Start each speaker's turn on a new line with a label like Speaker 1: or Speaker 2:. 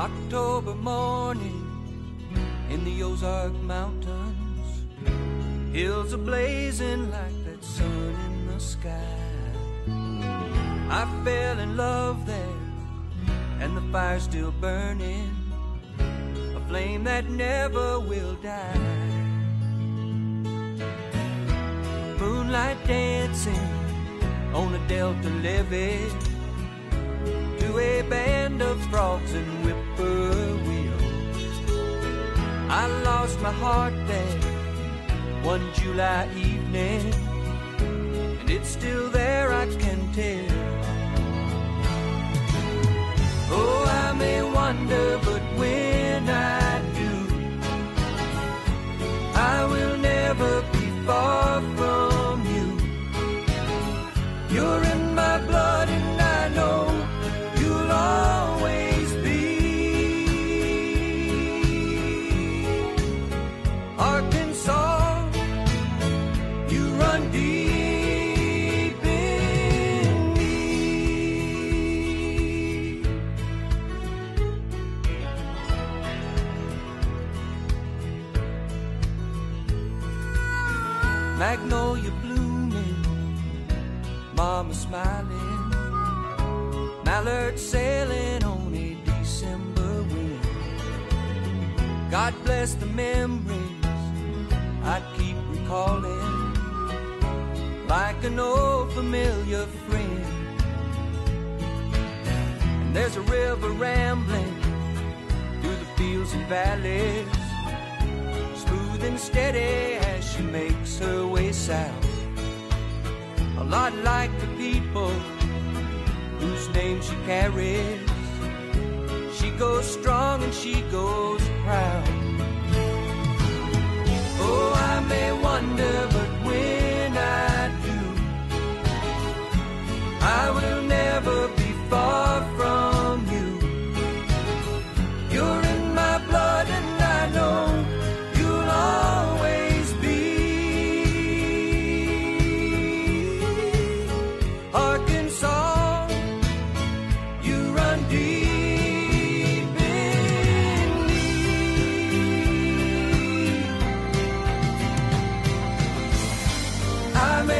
Speaker 1: October morning in the Ozark Mountains. Hills are blazing like that sun in the sky. I fell in love there, and the fire's still burning. A flame that never will die. Moonlight dancing on a delta levee to a band of frogs and I lost my heart there one July evening, Magnolia blooming, mama smiling, mallard sailing on a December wind. God bless the memories I keep recalling, like an old familiar friend. And there's a river rambling through the fields and valleys smooth and steady as she makes her south. A lot like the people whose name she carries. She goes strong and she goes amén.